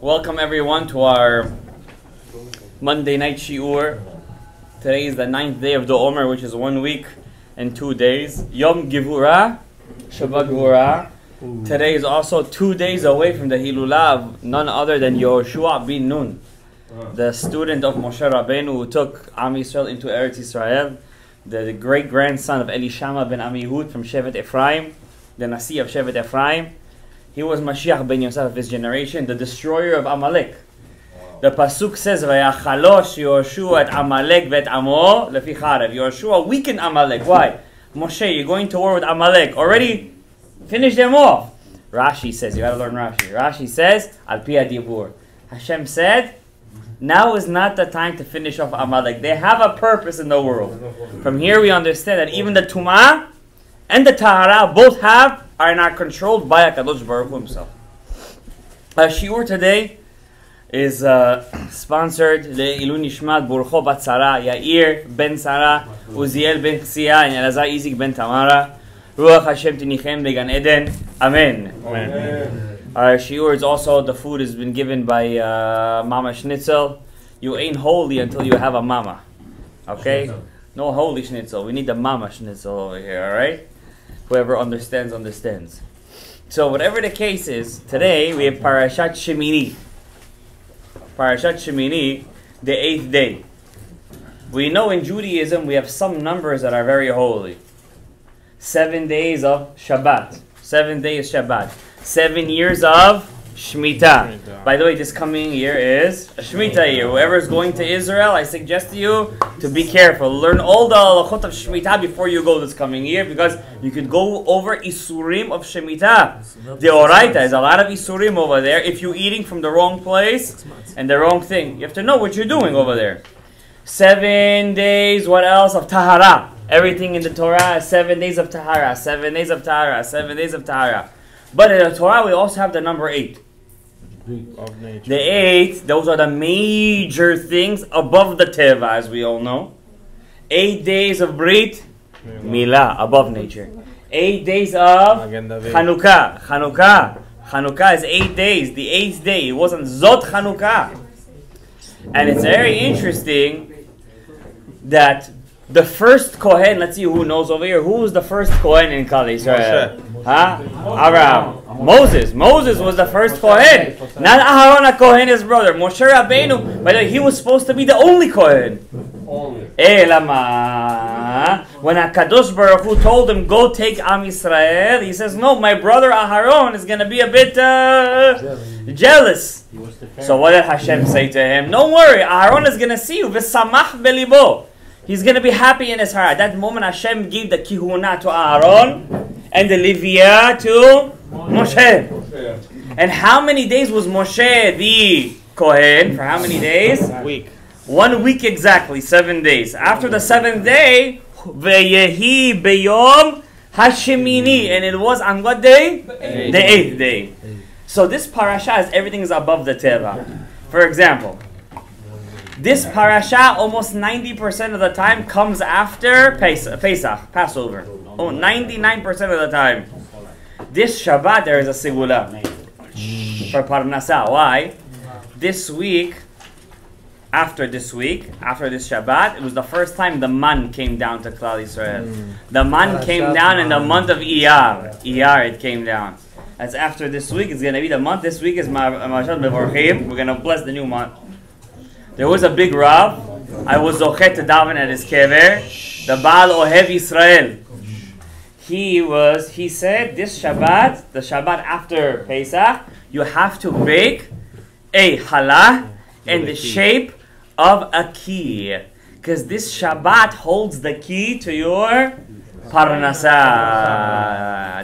Welcome everyone to our Monday night shiur. Today is the ninth day of the Omer, which is one week and two days. Yom Givura, Shabbat Gvura. Today is also two days away from the Hilulah of none other than Yoshua bin Nun, the student of Moshe Rabbeinu who took Am Yisrael into Eretz Yisrael, the, the great grandson of Elishama ben Amihud from Shevet Ephraim, the Nasi of Shevet Ephraim. He was Mashiach ben Yosef of his generation, the destroyer of Amalek. The pasuk says, "Vayachalosh Yoshua et Amalek vet Amo lefi Charev." Yoshua weakened Amalek. Why? Moshe, you're going to war with Amalek. Already finish them off. Rashi says, you gotta learn Rashi. Rashi says, Al Pi Dibur. Hashem said, now is not the time to finish off Amalek. They have a purpose in the world. From here we understand that even the Tumah and the Tahara both have are not controlled by HaKadosh Baruch Hu himself. Our shiur today is uh, sponsored the Ilun Nishmat Burcho Bat Sara, Yair Ben Sara, Uziel Ben Chsia, and Elazar Izik Ben Tamara. Ruach Hashem Tinichem Began Eden. Amen. Our shiur is also the food has been given by uh, Mama Schnitzel. You ain't holy until you have a mama. Okay? No holy schnitzel. We need the mama schnitzel over here, alright? Whoever understands, understands. So, whatever the case is, today we have Parashat Shemini. Parashat Shemini, the eighth day. We know in Judaism we have some numbers that are very holy. Seven days of Shabbat. Seven days Shabbat. Seven years of Shemitah. By the way, this coming year is a Shemitah year. Whoever is going to Israel, I suggest to you to be careful. Learn all the halachot of Shemitah before you go this coming year because you could go over Isurim of Shemitah. The Oraita, there's a lot of Isurim over there. If you're eating from the wrong place and the wrong thing, you have to know what you're doing over there. Seven days, what else? Of Tahara. Everything in the Torah is seven days of Tahara, seven days of Tahara, seven days of Tahara. But in the Torah, we also have the number eight. Of nature. The eight, those are the major things above the Teva, as we all know. Eight days of Brit, Milah, above nature. Eight days of Hanukkah. Hanukkah. Hanukkah is eight days. The eighth day. It wasn't Zot Hanukkah. And it's very interesting that the first Kohen, let's see who knows over here. Who was the first Kohen in Kal Israel? Huh? Abraham. Moses. Moses was the first Kohen. Not Aharon Kohen, his brother. Moshe Rabbeinu. But he was supposed to be the only Kohen. Elama. When HaKadosh Baruch Hu told him, go take Am Yisrael, he says, no, my brother Aharon is going to be a bit uh, jealous. So what did Hashem say to him? Don't worry, Aharon is going to see you. V'samach belibo. He's going to be happy in his heart. At that moment, Hashem gave the kihuna to Aharon and the Livia to Moshe. And how many days was Moshe the Kohen? For how many days? Week. One week exactly, seven days. After the seventh day, Veyehi Beyom Hashemini, and it was on what day? The eighth day. So this parasha is everything is above the teva. For example, this parasha almost 90% of the time comes after Pesach, Pesach Passover. Oh, 99% of the time. This Shabbat there is a segula for Parnasa. Why? This week, after this week, after this Shabbat, it was the first time the man came down to Klal Israel. Hmm. The man came down in the month of Iyar. Iyar, it came down. That's after this week. It's gonna be the month. This week is Ma- Mashat Mevorchim. We're gonna bless the new month. There was a big Rav. I was zochet to daven at his kever. The Baal Ohev Israel. He was. He said this Shabbat, the Shabbat after Pesach, you have to bake a challah in the shape of a key, because this Shabbat holds the key to your parnasa.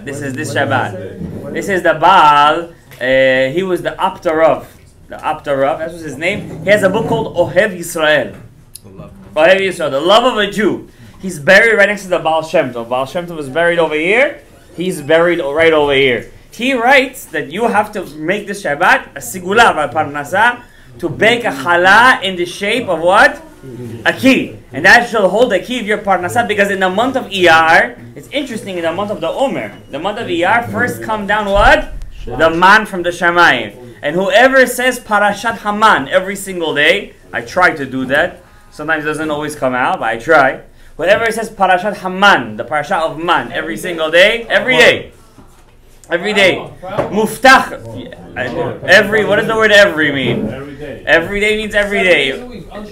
This is this Shabbat. This is the Baal. Uh, he was the Apter Rav. The Apter Rav. That was his name. He has a book called Ohev Yisrael. Ohev Yisrael, the love of a Jew. He's buried right next to the Baal Shem Tov. Baal Shem Tov is buried over here. He's buried right over here. He writes that you have to make this Shabbat a sigula by parnasa to bake a challah in the shape of what? A key. And that shall hold the key of your parnasa because in the month of Iyar, it's interesting in the month of the Omer, the month of Iyar first come down what? The man from the Shamayim. And whoever says Parashat Haman every single day, I try to do that. Sometimes it doesn't always come out, but I try. Whoever says Parashat Haman, the Parashat of Man, every single day, every day. Every day. Muftach. Every, what does the word every mean? Every day means every day. On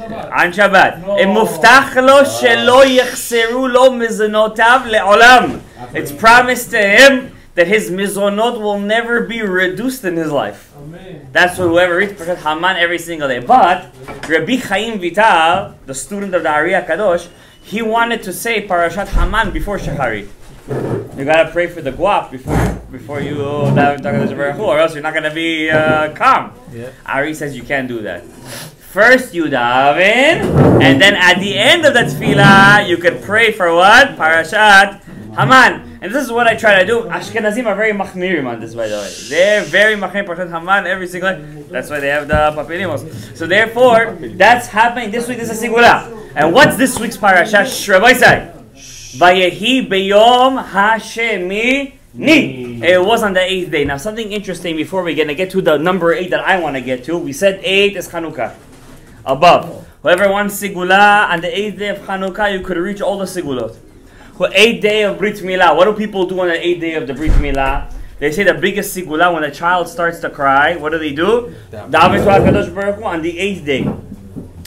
Shabbat. Muftach lo shelo yechseru lo le'olam. It's promised to him that his mizonot will never be reduced in his life. Amen. That's what whoever reads Parashat Haman every single day. But Rabbi Chaim Vital, the student of the Ari Kadosh, he wanted to say Parashat Haman before Shacharit. You gotta pray for the guap before before you daven to HaKadosh Baruch Hu, or else you're not gonna be uh, calm. Yeah. Ari says you can't do that. First you daven, and then at the end of that tefillah, you can pray for what? Parashat Haman. And this is what I try to do. Ashkenazim are very machmirim on this, by the way. They're very machmir Parashat Haman every single. That's why they have the papilimos. So therefore, that's happening this week. This is a sigula. And what's this week's parasha? Say. Vayehi beyom Hashemi ni. It was on the eighth day. Now, something interesting before we gonna get to the number eight that I want to get to. We said eight is Chanukah. Above. Whoever wants sigula on the eighth day of Chanukah, you could reach all the sigulot. Who eighth day of Brit Milah. What do people do on the eighth day of the Brit Milah? They say the biggest sigula when a child starts to cry. What do they do? On the eighth day.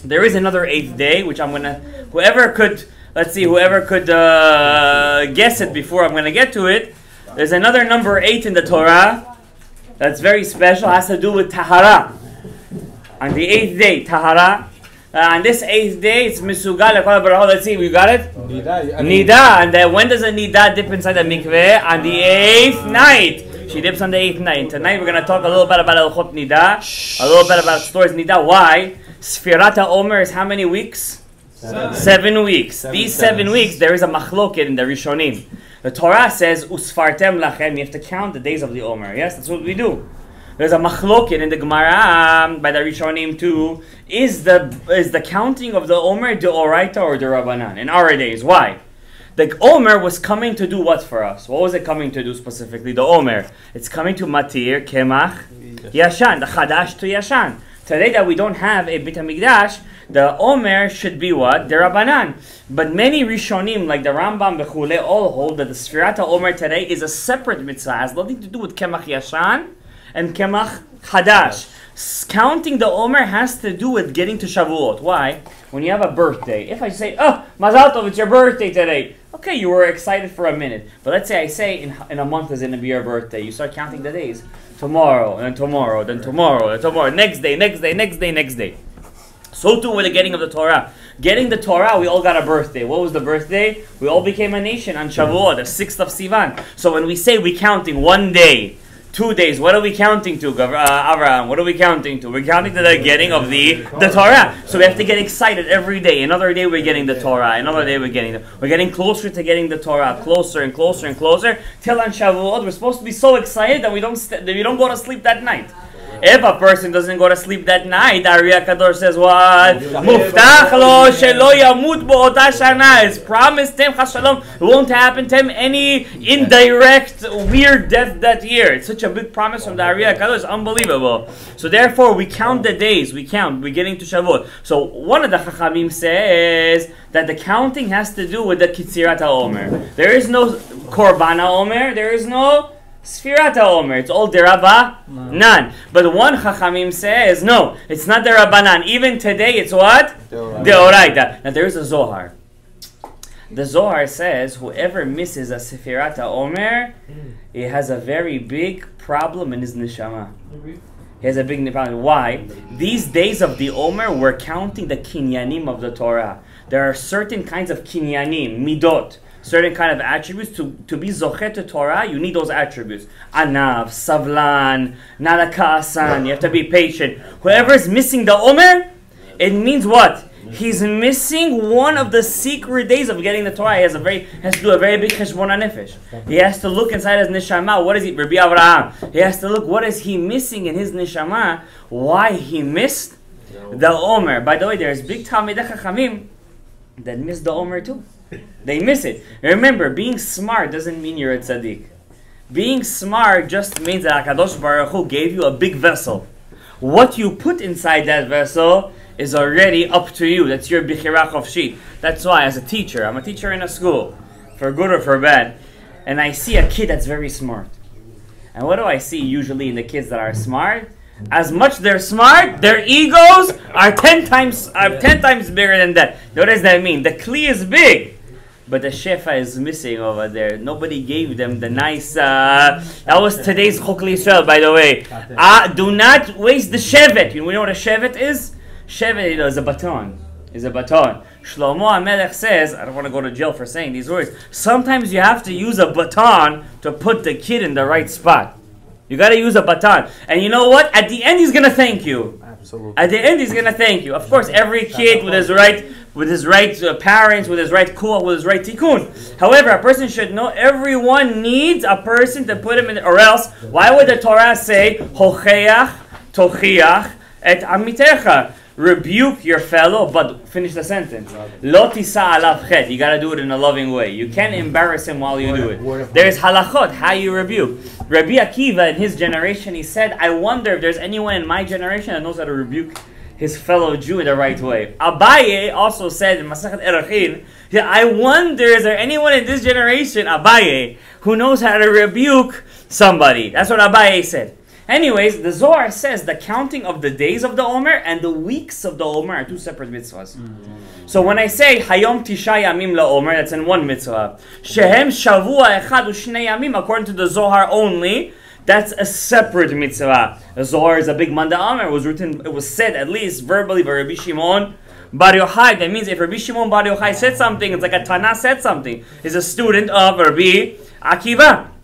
There is another eighth day, which I'm gonna. Whoever could, let's see, whoever could uh, guess it before I'm gonna get to it. There's another number eight in the Torah that's very special. Has to do with tahara. On the eighth day, tahara. Uh, on this eighth day, it's misugal lekol baruch. Let's see, we got it. Nida, and then when does a nida dip inside the mikveh? On the eighth night. She dips on the eighth night. Tonight we're gonna talk a little bit about Elchot Nida, a little bit about stories Nida. Why? Sfirata Omer is how many weeks? Seven, weeks. These seven weeks, there is a machloket in the Rishonim. The Torah says, "Usfartem lachem." You have to count the days of the Omer. Yes, that's what we do. There's a machloket in the Gemara um, by the Rishonim too. Is the is the counting of the Omer the Oraita or the Rabbanan in our days? Why? The Omer was coming to do what for us? What was it coming to do specifically? The Omer. It's coming to Matir, Kemach, Yashan, the Chadash to Yashan. Today that we don't have a Beit HaMikdash, the Omer should be what? The Rabbanan. But many Rishonim, like the Rambam, Bechule, all hold that the Sfirata Omer today is a separate mitzvah. It has nothing to do with Kemach Yashan and Kemach Hadash. Counting the Omer has to do with getting to Shavuot. Why? When you have a birthday, if I say, oh, Mazal Tov, it's your birthday today. Okay, you were excited for a minute. But let's say I say in, in a month is going to be your birthday. You start counting the days. Tomorrow, and then tomorrow, then tomorrow, and tomorrow, next day, next day, next day, next day. So too with the getting of the Torah. Getting the Torah, we all got a birthday. What was the birthday? We all became a nation on Shavuot, the 6th of Sivan. So when we say we counting one day, two days, what are we counting to, uh, Avraham? What are we counting to? We're counting to the getting of the, the Torah. So we have to get excited every day. Another day we're getting the Torah. Another day we're getting the, We're getting closer to getting the Torah. Closer and closer and closer. Till on Shavuot, we're supposed to be so excited that we don't, that we don't go to sleep that night. If a person doesn't go to sleep that night, Ari Kadosh says what? Muftach lo shelo yamut bo'ota shana. It's promised him chas shalom. It won't happen to him any indirect weird death that year. It's such a big promise from the Ari Kadosh. It's unbelievable. So therefore, we count the days. We count. We're getting to Shavuot. So one of the Chachamim says that the counting has to do with the Kitzirat Omer. There is no Korbana Omer. There is no Sfirata Omer. It's all deraba nan. But one Chachamim says no, it's not derabanan. Even today, it's what deoraita. Now there is a Zohar. The Zohar says whoever misses a Sefirata Omer, he has a very big problem in his neshama. Mm-hmm. He has a big problem. Why? These days of the Omer, we're counting the kinyanim of the Torah. There are certain kinds of kinyanim, midot, certain kind of attributes. To, to be zochet to Torah, you need those attributes. Anav, savlan, nadakasan, you have to be patient. Whoever is missing the Omer, it means what? He's missing one of the secret days of getting the Torah. He has a very has to do a very big cheshbon nefesh. He has to look inside his neshama. What is he, Rabbi Avraham? He has to look what is he missing in his neshama. Why he missed the Omer. By the way, there's big Talmidei Chachamim that miss the Omer too. They miss it. Remember, being smart doesn't mean you're a tzaddik. Being smart just means that Hakadosh Baruch Hu gave you a big vessel. What you put inside that vessel is already up to you. That's your bechirah chofshit. That's why, as a teacher, I'm a teacher in a school, for good or for bad, and I see a kid that's very smart. And what do I see usually in the kids that are smart? As much they're smart, their egos are ten times are ten times bigger than that. What does that mean? The kli is big, but the shefa is missing over there. Nobody gave them the nice. Uh, that was today's Chok L'Yisrael, by the way. Uh, do not waste the shevet. You know what a shevet is? Shevet you know, is a baton. Is a baton. Shlomo Amelech says, I don't want to go to jail for saying these words. Sometimes you have to use a baton to put the kid in the right spot. You got to use a baton. And you know what? At the end, he's going to thank you. Absolutely. At the end, he's going to thank you. Of course, every kid with his right, with his right uh, parents, with his right cool, with his right tikkun. However, a person should know everyone needs a person to put him in. Or else, why would the Torah say hocheach, tochiach, et amitecha? Rebuke your fellow, but finish the sentence. Lo tisa alav chet. You gotta do it in a loving way. You can't embarrass him while you do it. There's halachot, how you rebuke. Rabbi Akiva in his generation, he said, I wonder if there's anyone in my generation that knows how to rebuke his fellow Jew in the right way. Abaye also said in Masachet Erachin, I wonder is there anyone in this generation, Abaye, who knows how to rebuke somebody? That's what Abaye said. Anyways, the Zohar says the counting of the days of the Omer and the weeks of the Omer are two separate mitzvahs. Mm. So when I say Hayom Tisha Yamim La Omer, that's in one mitzvah. Shehem Shavua Echad Ushnei Yamim, according to the Zohar only, that's a separate mitzvah. Zohar is a big Manda. It was written, it was said at least verbally by Rabbi Shimon Bar Yochai. That means if Rabbi Shimon Bar Yochai said something, it's like a Tana said something. He's a student of Rabbi Akiva.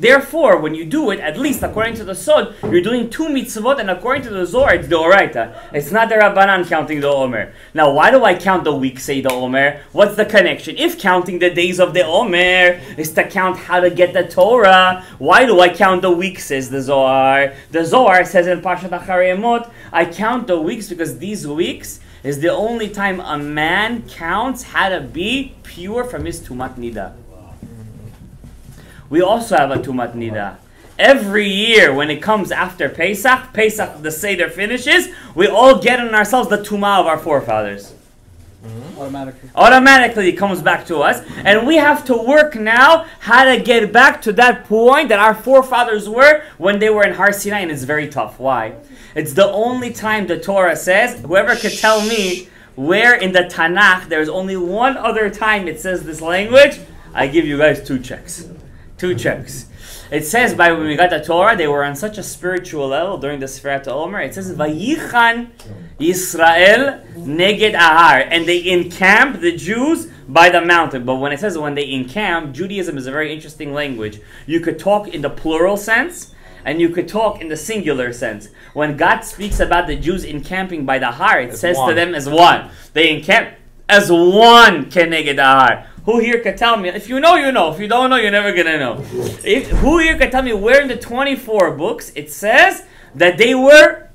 Therefore, when you do it, at least according to the Sod, you're doing two mitzvot, and according to the Zohar, it's the Oraita. It's not the Rabbanan counting the Omer. Now, why do I count the weeks, say the Omer? What's the connection? If counting the days of the Omer is to count how to get the Torah, why do I count the weeks, says the Zohar? The Zohar says in Parshat Acharei Emot, I count the weeks because these weeks is the only time a man counts how to be pure from his Tumat Nida we also have a Tumat Nida. Every year, when it comes after Pesach, Pesach, the Seder finishes, we all get in ourselves the Tumah of our forefathers. Mm-hmm. Automatically. Automatically, it comes back to us. And we have to work now how to get back to that point that our forefathers were when they were in Har Sinai, and it's very tough. Why? It's the only time the Torah says, whoever could tell me where in the Tanakh there's only one other time it says this language, I give you guys two checks. Two checks. It says by when we got the Torah, they were on such a spiritual level during the Sfirat Omer. It says Vayichan Yisrael neged Ahar, and they encamp the Jews by the mountain. But when it says when they encamp, Judaism is a very interesting language. You could talk in the plural sense, and you could talk in the singular sense. When God speaks about the Jews encamping by the Har, it As says to them as one. They encamp as one keneged Ahar. Who here can tell me? If you know, you know. If you don't know, you're never gonna know. If, who here can tell me where in the 24 books it says that they were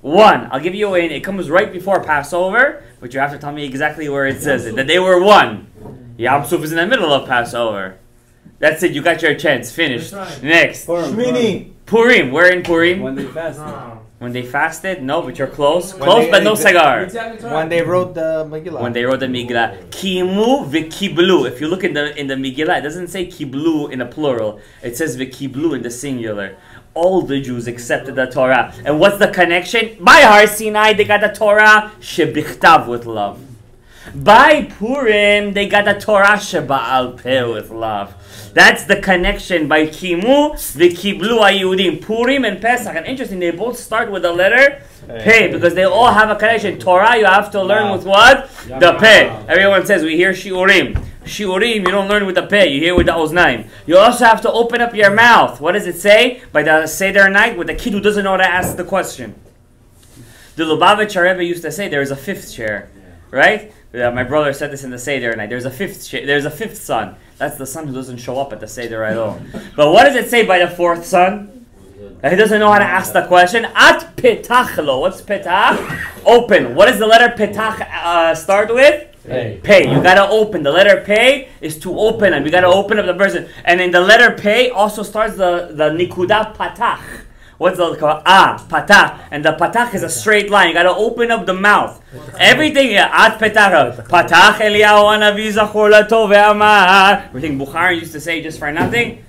one? I'll give you a. Hint. It comes right before Passover, but you have to tell me exactly where it says it. That they were one. Yam Suf is in the middle of Passover. That's it. You got your chance. Finished. That's right. Next. Shmini. Purim. Where in Purim? When they fasted. No. When they fasted? No, but you're close. Close, they- but no cigar. When they wrote the Megillah. when they wrote the Megillah. Kimu v'kiblu. If you look in the in the Megillah, it doesn't say kiblu in a plural. It says v'kiblu in the singular. All the Jews accepted the Torah. And what's the connection? By Har Sinai, they got the Torah shebichtav with love. By Purim, they got the Torah sheba'al peh with love. That's the connection by Kimu, v'kiblu ayudim. Purim and Pesach. And interesting, they both start with the letter Pei because they all have a connection. Torah, you have to learn with what? The Pei. Everyone says we hear Shiurim. Shiurim, you don't learn with the Pei, you hear with the Oznaim. You also have to open up your mouth. What does it say? By the Seder night with the kid who doesn't know how to ask the question. The Lubavitcher Rebbe used to say there is a fifth chair, right? Uh, my brother said this in the Seder night. There's a fifth cha- there's a fifth son. That's the son who doesn't show up at the Seder at all. But what does it say by the fourth son? That he doesn't know how to ask the question. At petachlo. What's petach? Open. What does the letter petach uh, start with? Hey. Pay. You gotta open. The letter pay is to open and You gotta open up the person. And then the letter pay also starts the, the nikuda patach. What's the called? Ah, patach. And the patach is a straight line. You gotta open up the mouth. Everything, yeah, at petach. Patach Eliyahu Hanavi zachor lato ve'amar. Everything Bukhari used to say just for nothing.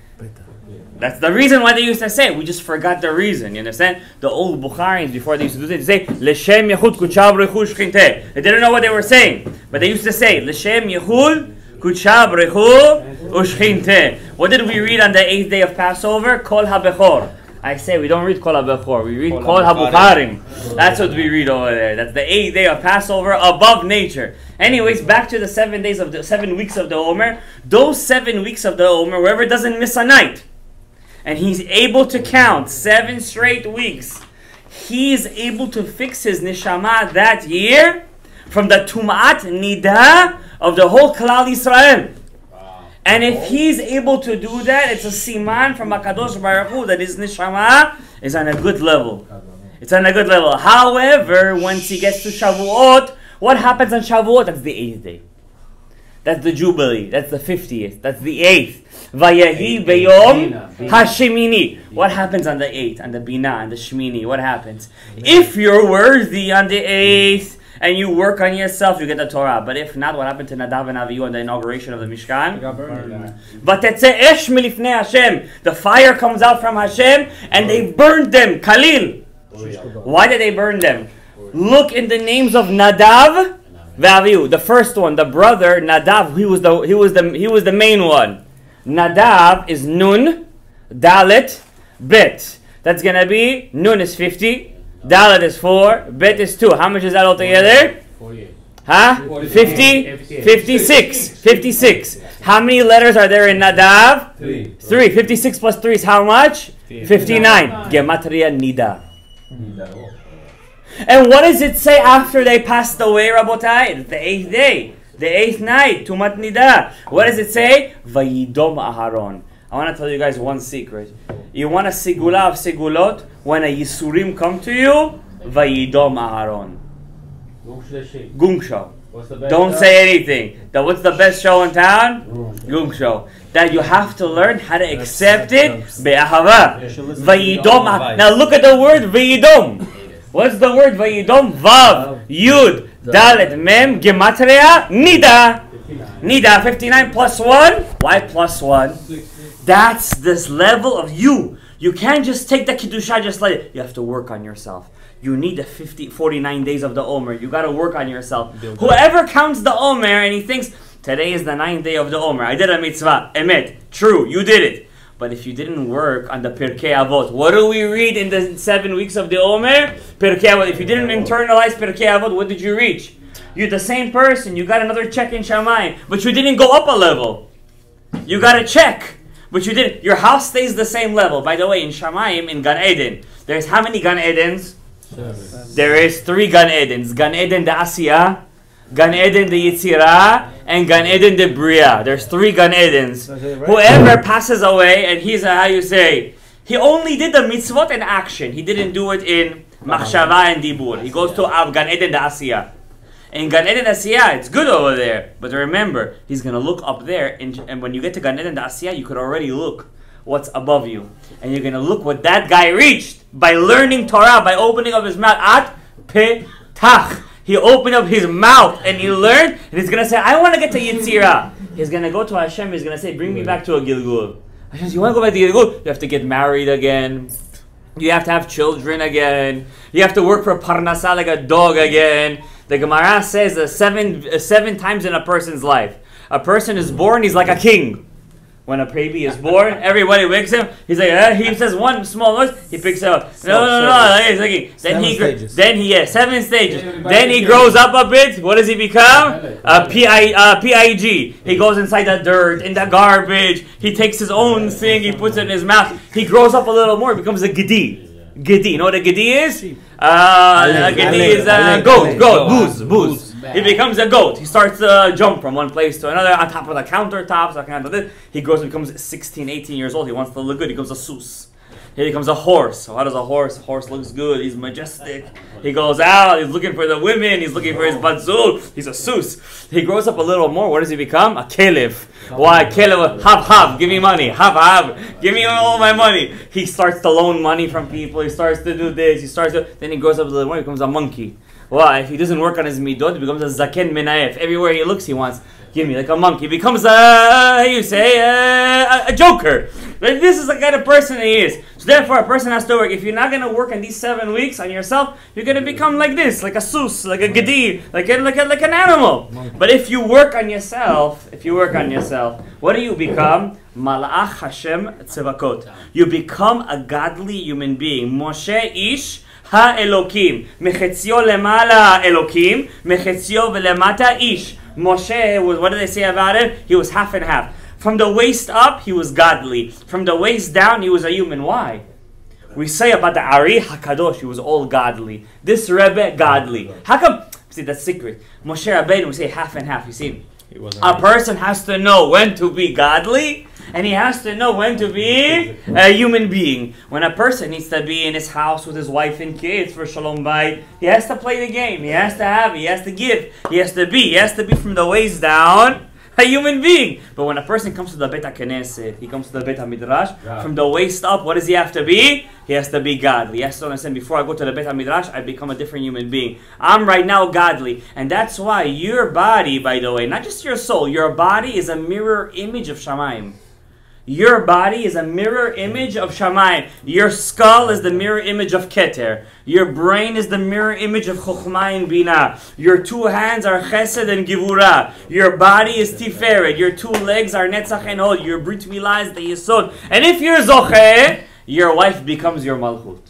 That's the reason why they used to say it. We just forgot the reason. You understand? The old Bukharians before they used to do this, they say L'shem Yehud Kuchav Rechu Shchinte. They didn't know what they were saying, but they used to say L'shem Yehud Kuchav Rechu Ushchinte. What did we read on the eighth day of Passover? Kol HaBechor. I say we don't read Kol HaBechor. We read Kol HaBucharim. That's what we read over there. That's the eighth day of Passover above nature. Anyways, back to the seven days of the seven weeks of the Omer. Those seven weeks of the Omer, whoever doesn't miss a night and he's able to count seven straight weeks, he is able to fix his neshama that year from the tumat nida of the whole Klal Israel. And if he's able to do that, it's a siman from Akadosh Baruch Hu that his neshama is on a good level. It's on a good level. However, once he gets to Shavuot, what happens on Shavuot? That's the eighth day. That's the Jubilee. That's the 50th. That's the 8th. Vayahi Beyom Hashemini. What happens on the 8th, on the Bina, on the Shemini? What happens? If you're worthy on the 8th and you work on yourself, you get the Torah. But if not, what happened to Nadav and Avihu on the inauguration of the Mishkan? But esh milifnei Hashem. The fire comes out from Hashem and they burned them. Khalil. Oh, Why did they burn them? Look in the names of Nadav Vaviu. The first one, the brother Nadav, he was the he was the he was the main one. Nadav is Nun, Dalit, Bet. That's gonna be Nun is fifty, Dalet is four, Bet is two. How much is that altogether? Huh? 50? 56. 56. How many letters are there in Nadav? Three. 3. 56 plus 3 is how much? 59. Gematria Nida. And what does it say after they passed away, Rabotai? The eighth day, the eighth night, Tumat Nida. What does it say? Vayidom Aharon. I want to tell you guys one secret. You want a sigula of sigulot? When a Yisurim come to you, Vayidom Aharon. Gung show. What's the best Don't show? say anything. That what's the best show in town? Gung show. That you have to learn how to accept it. Be'ahava. Vayidom. Now look at the word Vayidom. What's the word Vayidom? Vav, Yud, Dalet, Mem, Gematria, Nida. Nida, 59 plus 1. Why plus 1? That's this level of you. You can't just take the Kiddusha just like it. You have to work on yourself. You need the 50, 49 days of the Omer. You got to work on yourself. Whoever counts the Omer and he thinks, today is the ninth day of the Omer. I did a mitzvah. Emet. True, you did it. But if you didn't work on the Pirkei Avot, what do we read in the seven weeks of the Omer? Pirkei Avot. If you didn't internalize Pirkei Avot, what did you reach? You're the same person. You got another check in Shammai, but you didn't go up a level. You got a check, but you didn't. Your house stays the same level. By the way, in Shamayim, in Gan Eden, there's how many Gan Edens? Seven. There is three Gan Edens. Gan Eden the Asiya, Gan Eden the Yitzira, and Gan Eden the Bria. There's three Gan Edens. Whoever passes away and he's a, how you say, he only did the mitzvot in action. He didn't do it in machshava and dibur. He goes to Av Gan Eden the Asiya. In Gan Eden Asiya, it's good over there. But remember, he's gonna look up there, and, and when you get to Gan Eden Asiya, you could already look what's above you, and you're gonna look what that guy reached by learning Torah, by opening up his mouth at petach. He opened up his mouth and he learned, and he's gonna say, "I want to get to Yitzira." He's gonna go to Hashem. He's gonna say, "Bring me back to a Gilgul." Hashem says, "You want to go back to Gilgul? You have to get married again." You have to have children again. You have to work for parnasa like a dog again. The Gemara says that seven, uh, seven times in a person's life. A person is born, he's like a king. When a baby is born, everybody wakes him. He's like, eh, he says one small noise, he picks it up. No, no, no, no. He's thinking. Then Seven he, stages. then he, yeah, seven stages. Then he grows up a bit. What does he become? A PI, uh, PIG. He goes inside the dirt, in the garbage. He takes his own thing, he puts it in his mouth. He grows up a little more, becomes a gedi. Gedi. You know what a gedi is? Uh, a Aleg, gedi is a goat, goat, Goat. booze, booze. He becomes a goat. He starts to jump from one place to another on top of the countertops. on top of this. He grows and becomes 16, 18 years old. He wants to look good. He becomes a sus. He comes a horse. How does a horse? A horse looks good. He's majestic. He goes out. He's looking for the women. He's looking for his batzul. He's a sus. He grows up a little more. What does he become? A kelev. Why? Kelev. Have have. Give me money. Have have. Give me all my money. He starts to loan money from people. He starts to do this. He starts to. Then he grows up a little more. He becomes a monkey. Why? If he doesn't work on his midot, he becomes a zaken menaif. Everywhere he looks, he wants give me like a monkey. Becomes a you say a, a joker. Like, this is the kind of person he is. So therefore, a person has to work. If you're not gonna work in these seven weeks on yourself, you're gonna become like this, like a sus, like a gedi, like a, like a, like an animal. But if you work on yourself, if you work on yourself, what do you become? Malach Hashem tzevakot. You become a godly human being. Moshe ish. האלוקים, מחציו למעלה אלוקים, מחציו ולמטה איש. Moshe was, what do they say about him? He was half and half. From the waist up, he was godly. From the waist down, he was a human. Why? We say about the Ari Hakadosh, he was all godly. This Rebbe, godly. How come? See, the secret. Moshe Rabbeinu, we say half and half. You see, He wasn't a person has to know when to be godly and he has to know when to be a human being. When a person needs to be in his house with his wife and kids for Shalom Bayit, he has to play the game. He has to have, he has to give, he has to be, he has to be from the waist down a human being. But when a person comes to the Bet HaKnesset, he comes to the Bet HaMidrash, from the waist up, what does he have to be? He has to be godly. He has to understand, before I go to the Bet HaMidrash, I become a different human being. I'm right now godly. And that's why your body, by the way, not just your soul, your body is a mirror image of Shamaim. Your body is a mirror image of Shammai. Your skull is the mirror image of Keter. Your brain is the mirror image of Chokhmah and Bina. Your two hands are Chesed and Givura. Your body is Tiferet. Your two legs are Netzach and Hod. Your Brit Milah is the Yesod. And if you're Zocheh, your wife becomes your Malchut.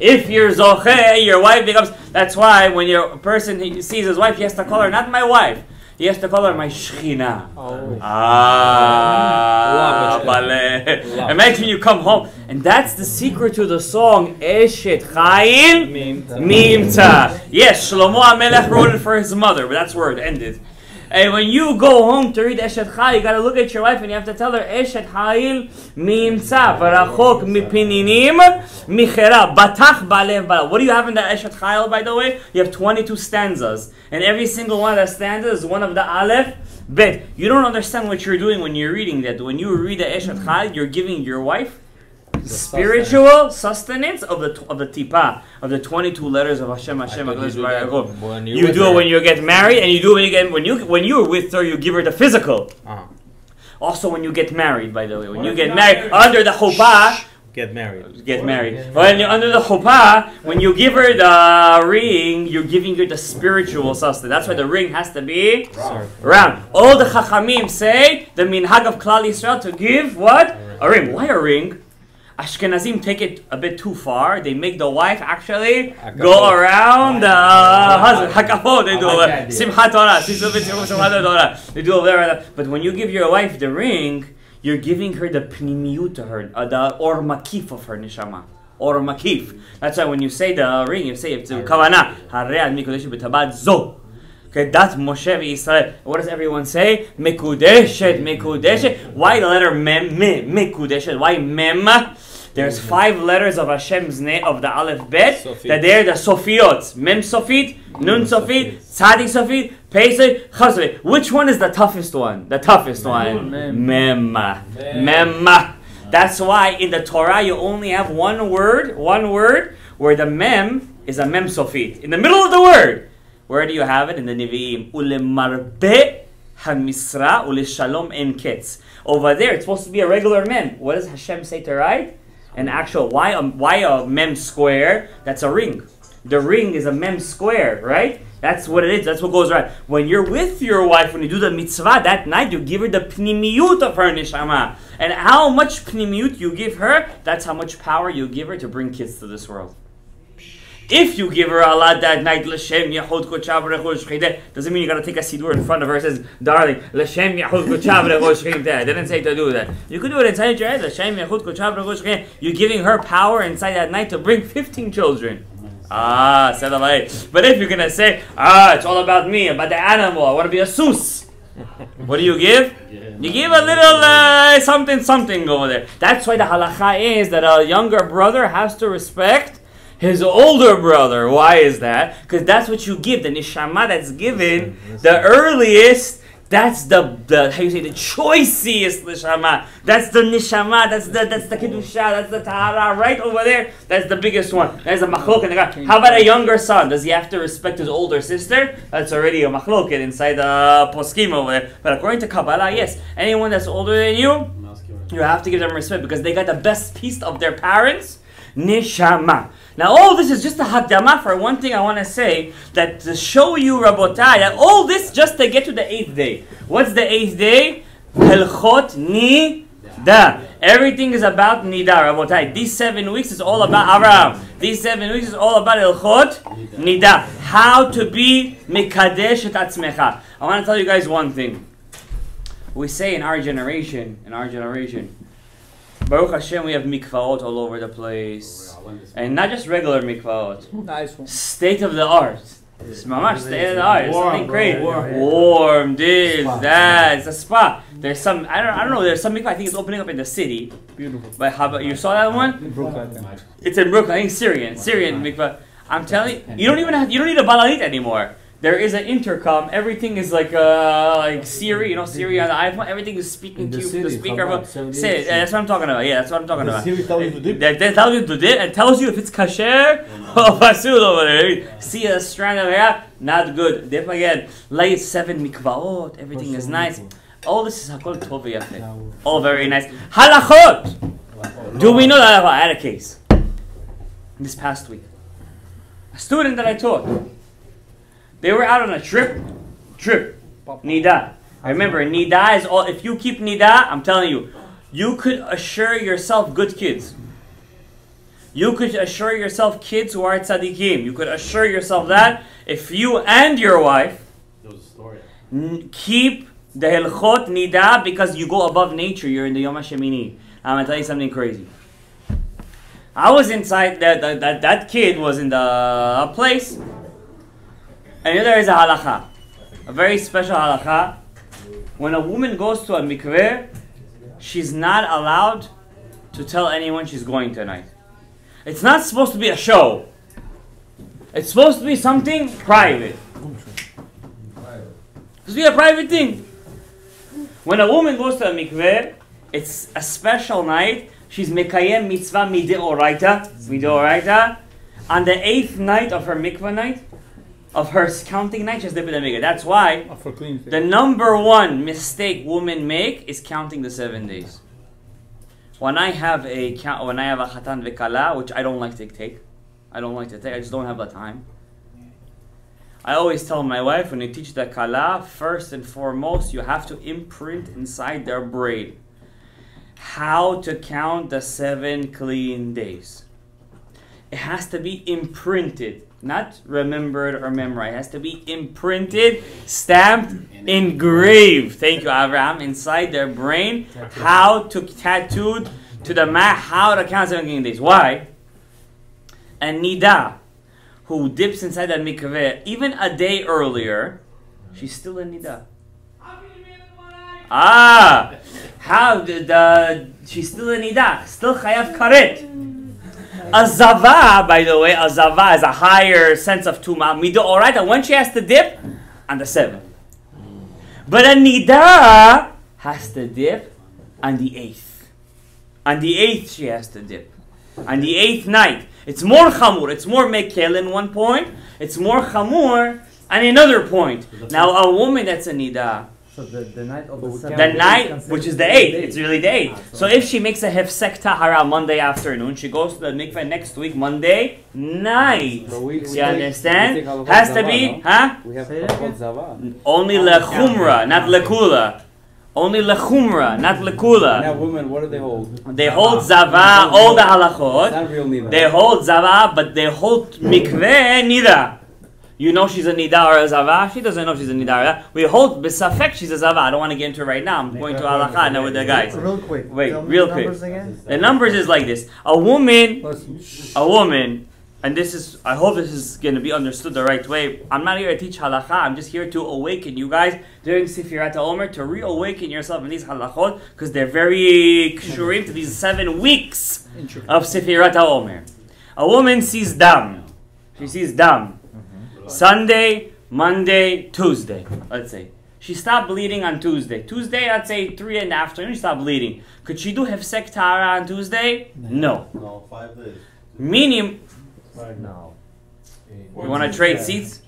If you're Zocheh, your wife becomes. That's why when your person sees his wife, he has to call her not my wife. He has to call her my Shechina. Oh. Ah, bale. Imagine you come home, and that's the secret to the song Eshet Chayil Mimtza. Yes, Shlomo Amelech wrote it for his mother, but that's where it ended. And when you go home to read Eshet Chai, you gotta look at your wife and you have to tell her Eshet Chayil Mimtza Varachok Mipininim Michera Batach Balev Bala. What do you have in the Eshet Chayil, by the way? You have 22 stanzas. And every single one of the stanzas is one of the Aleph Bet. You don't understand what you're doing when you're reading that. When you read the Eshet Chayil, you're giving your wife spiritual sustenance of the of the tipa of the 22 letters of Hashem Hashem HaKadosh you do Baruch Hu. You do it when you get married, and you do it when you get when you when you're with her, you give her the physical. Uh-huh. Also, when you get married, by the way, when you get married under the chuppah, Get married. get married. When you're under the chuppah, when you give her the ring, you're giving her the spiritual sustenance. That's why the ring has to be Sorry. round. All the chachamim say the minhag of Klal Yisrael to give what a ring. Why a ring? Ashkenazim take it a bit too far. They make the wife actually go around the husband. Hakafot, they do I like that it. idea. Simchat Torah. Simchat Torah. They do there. But when you give your wife the ring, you're giving her the pnimiyut to her, uh, the or makif of her neshama. Or makif. That's why when you say the ring, you say it's kavana. Harei al mikodesh b'tabat zo. Okay, that's Moshe Israel. What does everyone say? Mekudeshet, mekudeshet. Why the letter mem? Me, mekudeshet. Why mem? There's five letters of Hashem's name of the Aleph Bet Sofit. that they're the Sofiot. Mem Sofit, Nun Sofit, Tzadi Sofit, Pesach, Chazve. Which one is the toughest one? The toughest one. Mem. Mem. Mem. That's why in the Torah you only have one word, one word, where the mem is a mem sofit. In the middle of the word. Where do you have it? In the Nevi'im. Ulemarbe hamisra uleshalom en ketz. Over there, it's supposed to be a regular mem. What does Hashem say to write? An actual, why a, why a mem square? That's a ring. The ring is a mem square, right? That's what it is. That's what goes right. When you're with your wife, when you do the mitzvah that night, you give her the pnimiyut of her neshama. And how much pnimiyut you give her, that's how much power you give her to bring kids to this world. If you give her a lot that night, L'Shem Yahud Kochav doesn't mean you gotta take a sidur in front of her and says, darling, L'Shem Yahud Kochav Chideh. Didn't say to do that. You could do it inside your head, L'Shem Yahud Kochav You're giving her power inside that night to bring 15 children. Ah, said But if you're gonna say, ah, it's all about me, about the animal, I wanna be a sus. What do you give? You give a little uh, something, something over there. That's why the halacha is that a younger brother has to respect his older brother. Why is that? Because that's what you give. The nishama that's given, the earliest. That's the the how you say the choicest nishama. That's the nishama. That's the that's the kedusha. That's the tahara right over there. That's the biggest one. That's a machlok. How about a younger son? Does he have to respect his older sister? That's already a machlok inside the poskim over there. But according to Kabbalah, yes, anyone that's older than you, you have to give them respect because they got the best piece of their parents, nishama. Now, all this is just a hakdama for one thing I want to say that to show you, Rabotai, that all this just to get to the eighth day. What's the eighth day? Helchot nida. Everything is about nida, Rabotai. These seven weeks is all about Abraham. These seven weeks is all about Helchot nida. How to be mikadesh et atzmecha. I want to tell you guys one thing. We say in our generation, in our generation, Baruch Hashem, we have mikvaot all over the place. Oh, and not just regular mikvaot. Nice one. State of the art. It's mamash state of the art. It's Warm, something great. warm. Warm, this, Spa. that. It's a spa. There's some, I don't, I don't know, there's some mikvah I think it's opening up in the city. Beautiful. But how about, you saw that one? In Brooklyn. It's in Brooklyn. I think Syrian. Syrian mikvah. I'm telling you, you don't even have, you don't need a balanit anymore. There is an intercom. Everything is like uh like Siri, you know Siri on the iPhone. Everything is speaking to you through the speaker. 78 say, that's what I'm talking about. Yeah, that's what I'm talking The about. Siri tells you to dip. That, that tells you to dip and tells you if it's kasher or pasul over there. See a strand of hair, not good. Dip again. Light seven mikvaot. Everything is nice. All this is hakol tov. All very nice. Halachot. Do we know that I had a case this past week? A student that I taught. They were out on a trip. Trip. Nida. I remember Nida is all. If you keep Nida, I'm telling you, you could assure yourself good kids. You could assure yourself kids who are tzaddikim. You could assure yourself that if you and your wife There was a story. n- keep the hilchot nida because you go above nature. You're in the Yom HaShemini. I'm gonna tell you something crazy. I was inside that that, that, that kid was in the uh, place, and there is a halacha, a very special halacha. When a woman goes to a mikveh, she's not allowed to tell anyone she's going tonight. It's not supposed to be a show. It's supposed to be something private. It's be a private thing. When a woman goes to a mikveh, it's a special night. She's mekayem mitzvah mideoraita, mideoraita. On the eighth night of her mikveh night, of her counting night, she's dipping the mikveh. That's why Oh, for clean the number one mistake women make is counting the seven days. When I have a count, when I have a chatan v'kala, which I don't like to take, I don't like to take. I just don't have the time. I always tell my wife when you teach the kala, first and foremost, you have to imprint inside their brain how to count the seven clean days. It has to be imprinted, not remembered or memorized. It has to be imprinted, stamped, engraved. Thank you, Abraham. Inside their brain, how to tattooed to the mat, how to count seven clean days. Why? And nida, who dips inside that mikveh even a day earlier, she's still in nida. Ah, how the, the she's still in nida, still chayav karet. A zava, by the way, a zava is a higher sense of tuma. Mido, all right, and when she has to dip, on the seventh. But a nida has to dip on the eighth. On the eighth, she has to dip. On the eighth night. It's more chamur. It's more mekel in one point. It's more chamur on another point. Now, a woman that's a nida, So the, the night of the we seventh the day night, considered which is the eighth. it's really the eighth. Ah, so if she makes a hefsek tahara Monday afternoon, she goes to the mikveh next week, Monday night. But we, we You understand? We Has to be, no? huh? We have Say that halachot again? zava. Only lechumra, not lekula. Only lechumra, not lekula. Now, women, what do they hold? They hold zava, all the It's halachot. not real neither. They hold zava, but they hold mikveh nida. You know she's a nida or a zava. She doesn't know she's a nida or. We hold besafek she's a zava. I don't want to get into it right now. I'm going to halacha now with the guys. Real quick. Wait, real the quick. again. The numbers is like this: a woman, a woman and this is, I hope this is going to be understood the right way. I'm not here to teach halakha. I'm just here to awaken you guys during Sifirat Omer to reawaken yourself in these halachot because they're very kshurim to these seven weeks of Sifirat Omer. A woman sees dam. She sees dam. Sunday, Monday, Tuesday. Let's say she stopped bleeding on Tuesday. Tuesday, I'd say three in the afternoon. She stopped bleeding. Could she do hefsek tara on Tuesday? No. No, five days. Minimum. No. You want to trade seats?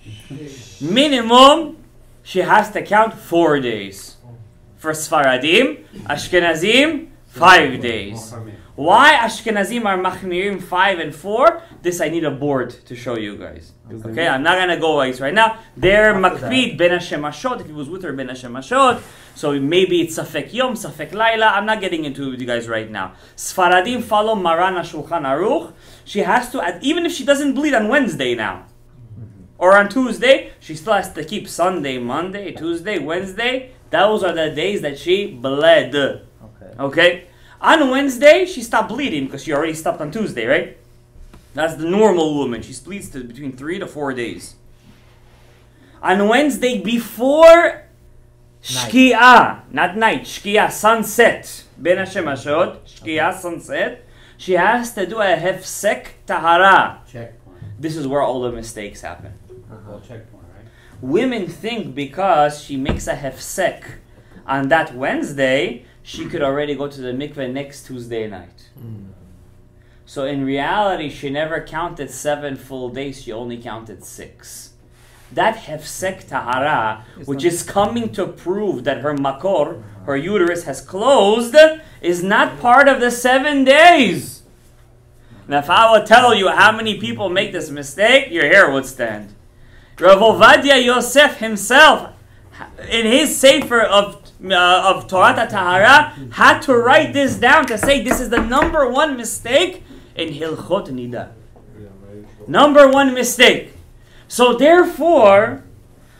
Minimum, she has to count four days. For Sfaradim, Ashkenazim, five days. Why Ashkenazim are machmirim five and four? This I need a board to show you guys. Okay, I'm not gonna go guys right now. They're makpid ben Hashemashot. If he was with her ben Hashemashot, so maybe it's safek yom, safek laila. I'm not getting into it with you guys right now. Sfaradim follow Maran Shulchan Aruch. She has to, even if she doesn't bleed on Wednesday now, or on Tuesday, she still has to keep Sunday, Monday, Tuesday, Wednesday. Those are the days that she bled. Okay. Okay? On Wednesday, she stopped bleeding because she already stopped on Tuesday, right? That's the normal woman. She bleeds to between three to four days. On Wednesday, before Shkia, not night, Shkia, sunset, Ben Hashemashot, Shkia, sunset, she has to do a hefsek tahara. Checkpoint. This is where all the mistakes happen. Uh-huh. Well, checkpoint, right? Women think because she makes a hefsek on that Wednesday, she could already go to the mikveh next Tuesday night. Hmm. So in reality, she never counted seven full days, she only counted six. That hefsek tahara, which is coming to prove that her makor, uh-huh. her uterus has closed, is not part of the seven days. Now, if I would tell you how many people make this mistake, your hair would stand. Rav Ovadia Yosef himself, in his sefer of uh, of Torah Tahara, had to write this down to say this is the number one mistake in Hilchot Nida. Number one mistake. So therefore,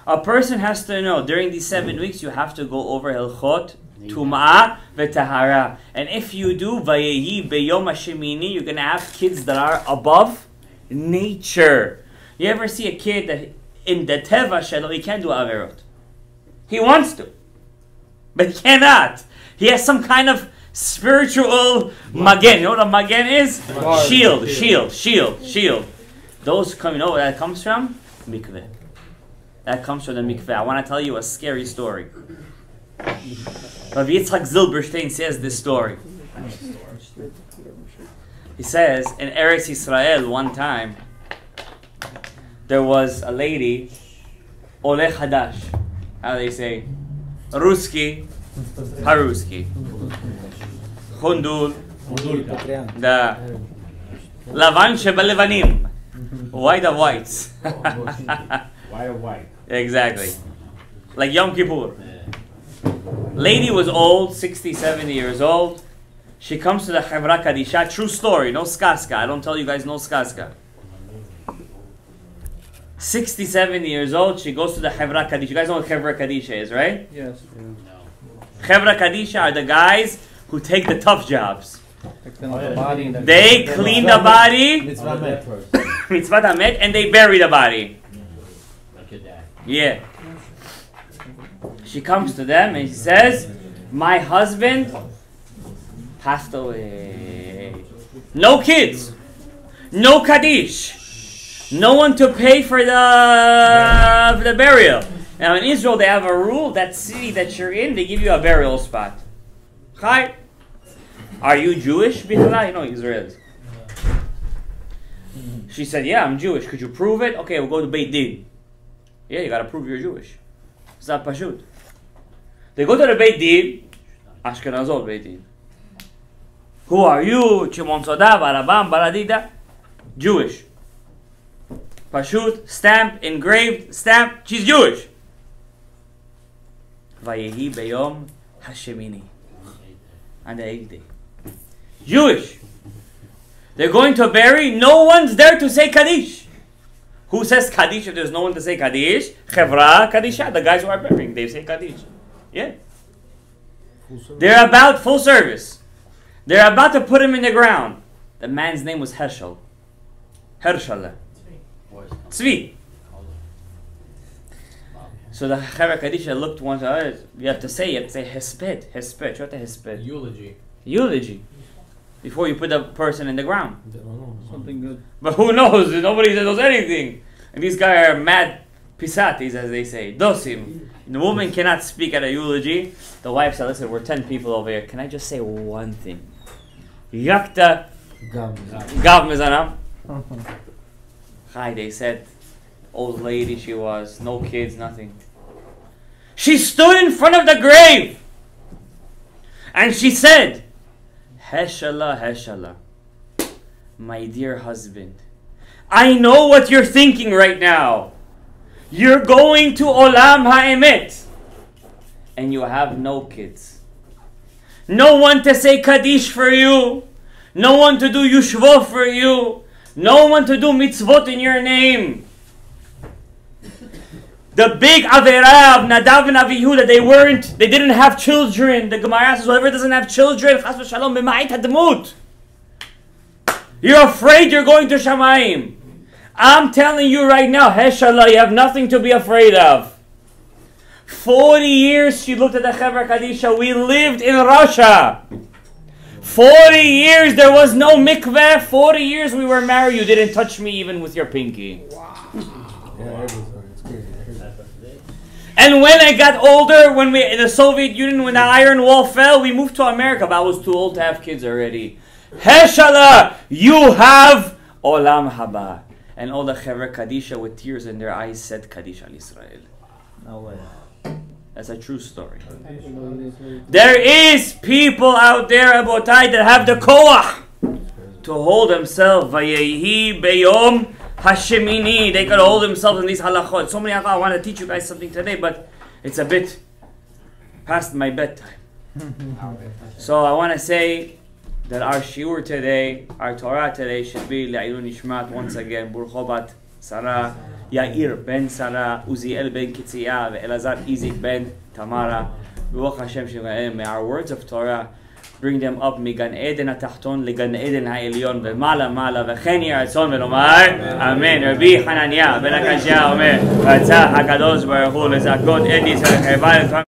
a person has to know during these seven weeks you have to go over Hilchot Tum'ah v'Tahara. And if you do Vayehi Beyom Hashemini, you're gonna have kids that are above nature. You ever see a kid that in the Teva Shelo, he can't do Averot. He wants to, but he cannot. He has some kind of spiritual magen. You know what a magen is? Shield, shield, shield, shield. Those come, you know where that comes from? Mikveh. That comes from the mikveh. I want to tell you a scary story. Rav Yitzchak Zilberstein says this story. He says in Eretz Israel one time there was a lady, Ole Hadash. How do they say? Ruski, Haruski. Hundul, the Lavan Shebalevanim. White of whites. White or white? exactly. Like Yom Kippur. Lady was old, 60, 70 years old. She comes to the Chevra Kadisha. True story, no skaska. I don't tell you guys no skaska. 60, 70 years old. She goes to the Chevra Kadisha. You guys know what Chevra Kadisha is, right? Yes. Chevra Kadisha are the guys who take the tough jobs. Like the, the body and the They clean the body, Mitzvah met. mitzvah hamet, and they bury the body. Like your dad. Yeah. She comes to them and she says, My husband passed away. No kids. No Kaddish. No one to pay for the, for the burial. Now in Israel they have a rule that city that you're in, they give you a burial spot. Hi. Are you Jewish? Bichlai? You know Israelis. Mm-hmm. She said, Yeah, I'm Jewish. Could you prove it? Okay, we'll go to Beit Din. Yeah, you gotta prove you're Jewish. It's not pashut. They go to the Beit Din, Ashkenazot Beit Din. Who are you? Shimon Soda, Barabam, Baradida? Jewish. Pashut, stamp, engraved, stamp, she's Jewish. Vayehi Beyom Hashemini. On the eighth day. Jewish. They're going to bury, no one's there to say Kaddish. Who says Kaddish if there's no one to say Kaddish? Chevra Kadisha, the guys who are burying, they say Kaddish. Yeah. They're about full service. They're about to put him in the ground. The man's name was Heschel. Hershala. Boys. Tzvi. So the Chevra Kadisha looked one to the other. You have to say, you have to say hesped, hesped. What the hesped? Eulogy. Eulogy. Before you put the person in the ground. Something good. But who knows? Nobody knows anything. And these guys are mad pisatis, as they say. Dosim. The woman cannot speak at a eulogy. The wife said, listen, we're 10 people over here. Can I just say one thing? Yakta Gum. gav mizana. Hi, they said. Old lady she was. No kids, nothing. She stood in front of the grave. And she said, Heshala, Heshala. My dear husband. I know what you're thinking right now. You're going to Olam Ha'emet. And you have no kids. No one to say Kaddish for you. No one to do Yushvo for you. No one to do mitzvot in your name. The big Avera of Nadav and Avihu that they weren't, they didn't have children. The Gemara says, whoever doesn't have children, chas v'shalom hadmut. You're afraid you're going to Shamayim. I'm telling you right now, Heshala, you have nothing to be afraid of. 40 years she looked at the Chevra Kadisha. We lived in Russia. 40 years there was no mikveh. 40 years we were married. You didn't touch me even with your pinky. Yeah, everything. It's crazy. And when I got older, when we in the Soviet Union, when the Iron Wall fell, we moved to America. But I was too old to have kids already. Heshala, you have Olam Haba. And all the Chevra Kadisha with tears in their eyes said Kaddish al Israel. No way. That's a true story. There is people out there, Abotai, that have the koach to hold themselves. Vayehi beyom hashemini. They could hold themselves in these halachot. So many halachot. I want to teach you guys something today, but it's a bit past my bedtime. so I want to say that our shiur today, our Torah today, should be Le'ilui Nishmat once again. Burchobat Sarah, Yair ben Sarah, Uziel ben Kitziah, Elazar Izik ben Tamara. Baruch Hashem Shem May our words of Torah bring them up מגן עדן התחתון לגן עדן העליון ומעלה מעלה וכן יהי רצון ולומר אמן רבי חנניה בן הקשיא אומר רצה הקדוש ברוך הוא לזכות את ישראל חרבה